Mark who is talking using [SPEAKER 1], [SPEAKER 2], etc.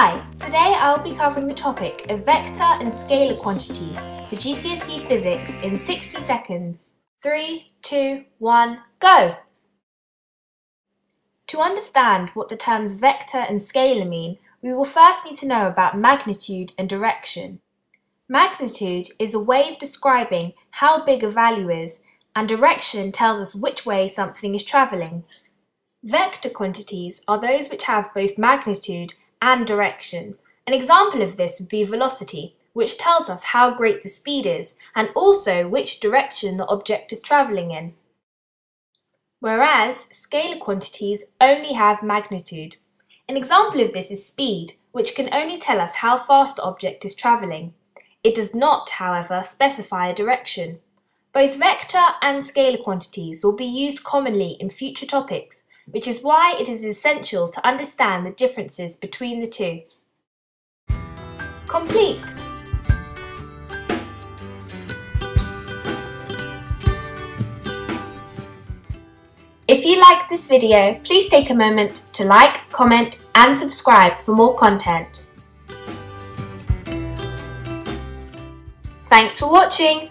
[SPEAKER 1] Hi, today I'll be covering the topic of vector and scalar quantities for GCSE Physics in 60 seconds. 3, 2, 1, go! To understand what the terms vector and scalar mean, we will first need to know about magnitude and direction. Magnitude is a way of describing how big a value is, and direction tells us which way something is travelling. Vector quantities are those which have both magnitude and direction. An example of this would be velocity, which tells us how great the speed is and also which direction the object is travelling in. Whereas scalar quantities only have magnitude. An example of this is speed, which can only tell us how fast the object is travelling. It does not, however, specify a direction. Both vector and scalar quantities will be used commonly in future topics, which is why it is essential to understand the differences between the two. Complete! If you like this video, please take a moment to like, comment and subscribe for more content. Thanks for watching!